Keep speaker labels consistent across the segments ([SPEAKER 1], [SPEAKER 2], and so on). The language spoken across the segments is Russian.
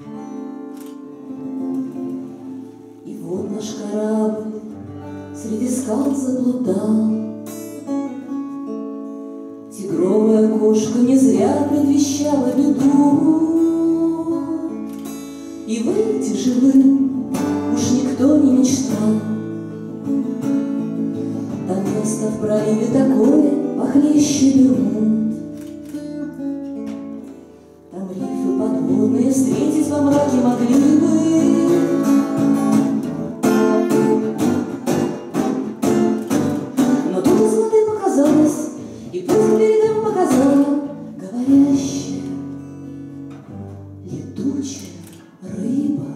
[SPEAKER 1] И вот наш корабль среди скал заплутал. Тигровая кошка не зря предвещала беду. Подводные встретить во мраке могли бы. Но тут из воды показалась, и путь к берегам показала говорящая, летучая рыба.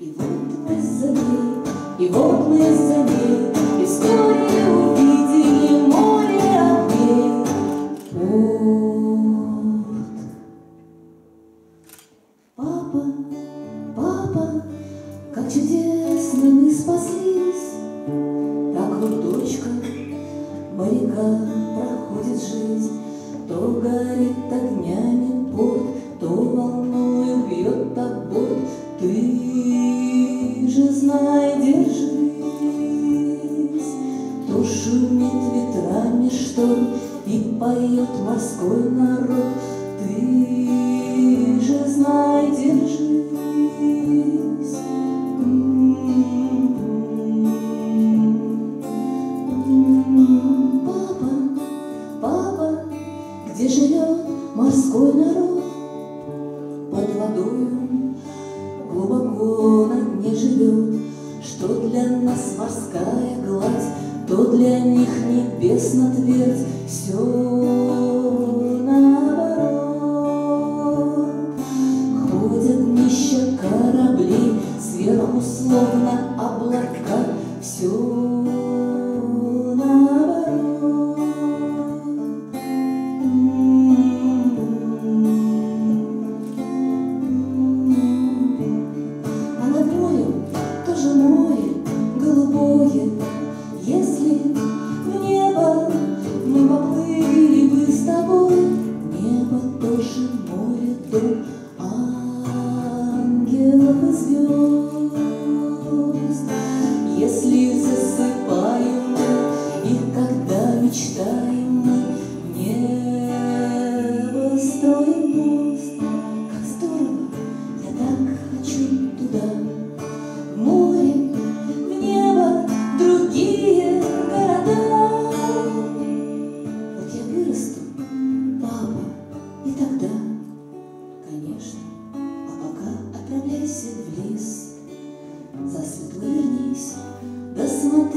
[SPEAKER 1] И вот мы за ней, и вот мы за ней, и вскоре увидели море огней. Горит огнями порт, То волною бьет об борт. Ты же знай, держись, То шумит ветрами шторм И поет морской народ. Ты же знай, держись. Где живет морской народ? Под водою глубоко на дне живет, Что для нас морская гладь, То для них небесно твердь, Все мечтаем мы, небо строим мост. Как здорово, я так хочу туда, море, в небо, другие города. Вот я вырасту, папа, и тогда, конечно, а пока отправляйся в лес, засветло вернись, да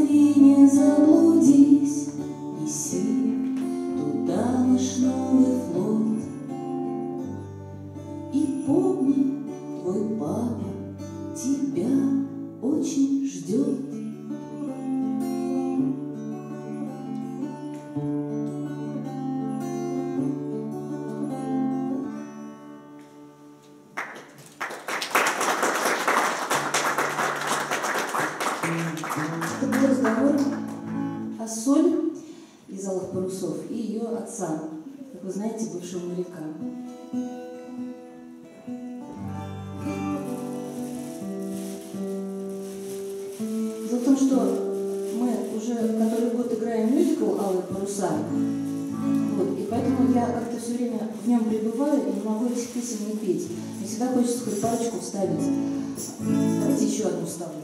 [SPEAKER 1] не заблудись, Это был разговор о Соль из «Алых парусов» и ее отца, как вы знаете, бывшего моряка. Дело в том, что мы уже который год играем мюзикл «Алые паруса», вот, и поэтому я как-то все время в нем пребываю и не могу этих песен не петь. Мне всегда хочется хоть парочку вставить. Давайте еще одну вставлю.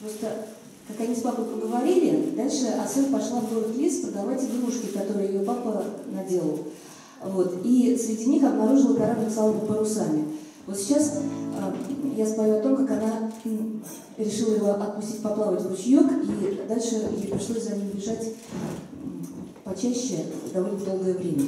[SPEAKER 1] Просто, как они с папой поговорили, дальше Асель пошла в город Лис продавать игрушки, которые ее папа наделал. Вот. И среди них обнаружила корабль с алыми парусами. Вот сейчас а, я спою о том, как она решила его отпустить поплавать в ручеек, и дальше ей пришлось за ним бежать почаще довольно долгое время.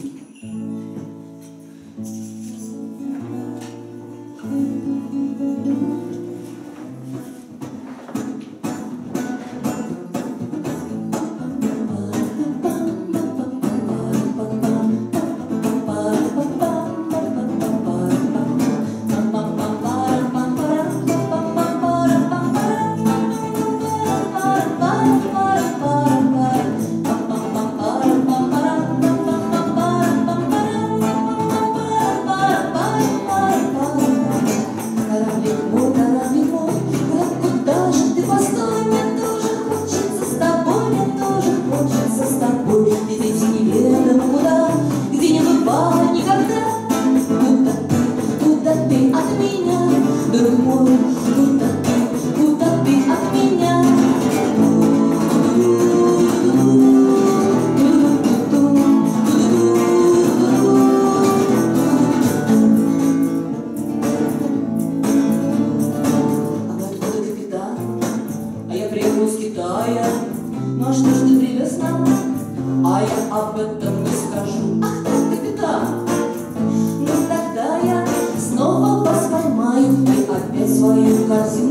[SPEAKER 1] Deus